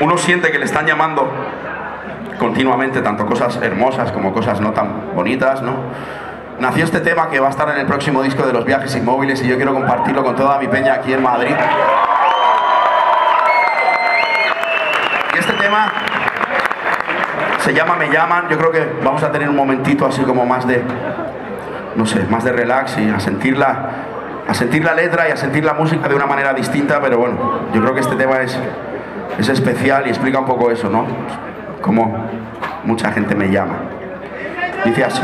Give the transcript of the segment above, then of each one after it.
uno siente que le están llamando continuamente, tanto cosas hermosas como cosas no tan bonitas, ¿no? Nació este tema que va a estar en el próximo disco de los viajes inmóviles y yo quiero compartirlo con toda mi peña aquí en Madrid. Y este tema se llama Me llaman, yo creo que vamos a tener un momentito así como más de, no sé, más de relax y a sentirla a sentir la letra y a sentir la música de una manera distinta, pero bueno, yo creo que este tema es, es especial y explica un poco eso, ¿no? Como mucha gente me llama. Dice así.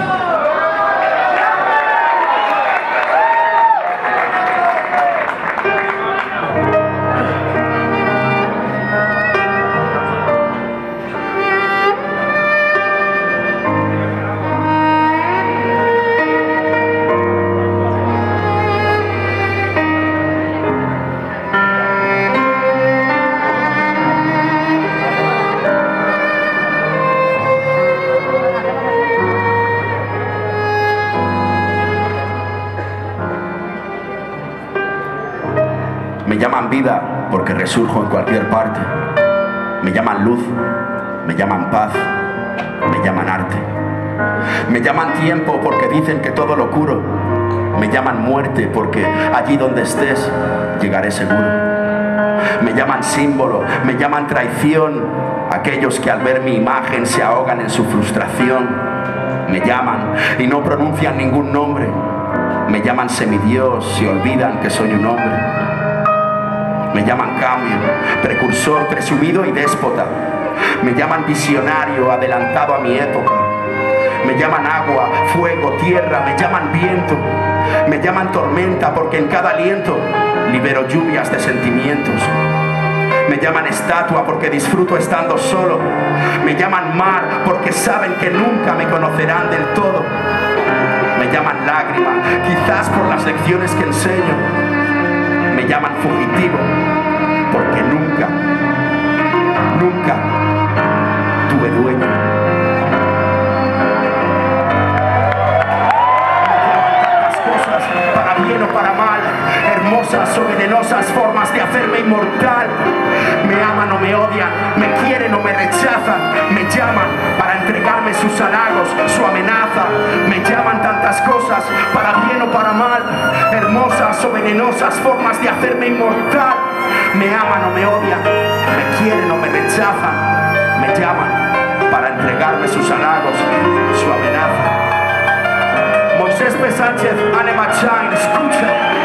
Me llaman vida porque resurjo en cualquier parte. Me llaman luz, me llaman paz, me llaman arte. Me llaman tiempo porque dicen que todo lo curo. Me llaman muerte porque allí donde estés llegaré seguro. Me llaman símbolo, me llaman traición. Aquellos que al ver mi imagen se ahogan en su frustración. Me llaman y no pronuncian ningún nombre. Me llaman semidios y olvidan que soy un hombre. Me llaman cambio, precursor, presumido y déspota. Me llaman visionario, adelantado a mi época. Me llaman agua, fuego, tierra, me llaman viento. Me llaman tormenta porque en cada aliento libero lluvias de sentimientos. Me llaman estatua porque disfruto estando solo. Me llaman mar porque saben que nunca me conocerán del todo. Me llaman lágrima, quizás por las lecciones que enseño me llaman fugitivo porque nunca, nunca tuve dueño. Tantas cosas, para bien o para mal, hermosas o venenosas formas de hacerme inmortal. Me aman o me odian, me quieren o me rechazan, me llaman para entregarme sus halagos, su amenaza. Me llaman tantas cosas, para bien o para mal, venenosas formas de hacerme inmortal. Me aman o me odian, me quieren o me rechazan, me llaman para entregarme sus halagos, su amenaza. Moisés P. Sánchez, Anema Chain, escucha.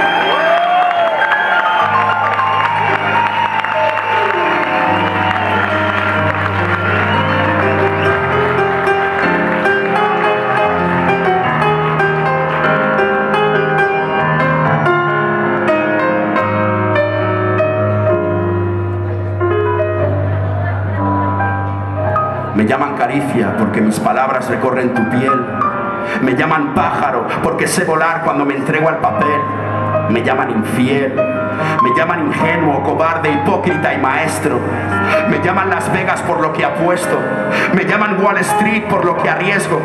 Me llaman caricia porque mis palabras recorren tu piel. Me llaman pájaro porque sé volar cuando me entrego al papel. Me llaman infiel. Me llaman ingenuo, cobarde, hipócrita y maestro. Me llaman Las Vegas por lo que apuesto. Me llaman Wall Street por lo que arriesgo.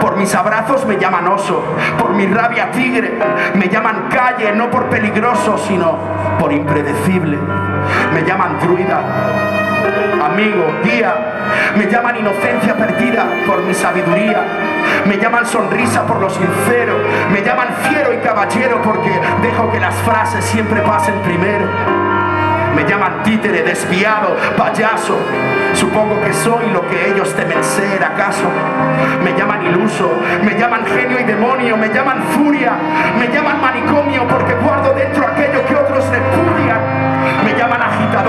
Por mis abrazos me llaman oso. Por mi rabia tigre. Me llaman calle, no por peligroso, sino por impredecible. Me llaman druida. Amigo, guía, me llaman inocencia perdida por mi sabiduría. Me llaman sonrisa por lo sincero. Me llaman fiero y caballero porque dejo que las frases siempre pasen primero. Me llaman títere, desviado, payaso. Supongo que soy lo que ellos temen ser, ¿acaso? Me llaman iluso, me llaman genio y demonio, me llaman furia, me llaman manicomio porque guardo dentro aquello que otros repudian. Me llaman agitador,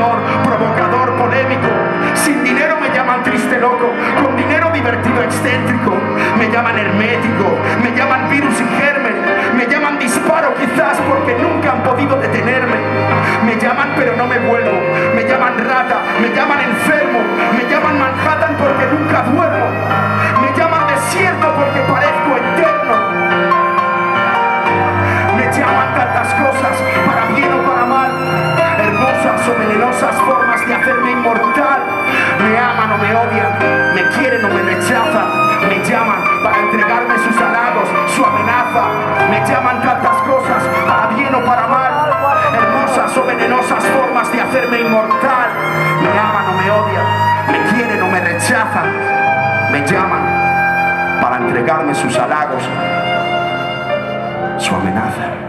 llaman rata, me llaman enfermo, me llaman Manhattan porque nunca duermo. Me llaman desierto porque parezco eterno. Me llaman tantas cosas, para bien o para mal, hermosas o venenosas formas de hacerme inmortal. Me aman o me odian, me quieren o me rechazan, me llaman para entregarme sus halagos, su amenaza. Me llaman tantas cosas, para bien o para mal, hermosas o venenosas formas de hacerme inmortal. Me aman o me odian, me quieren o me rechazan, me llaman para entregarme sus halagos, su amenaza.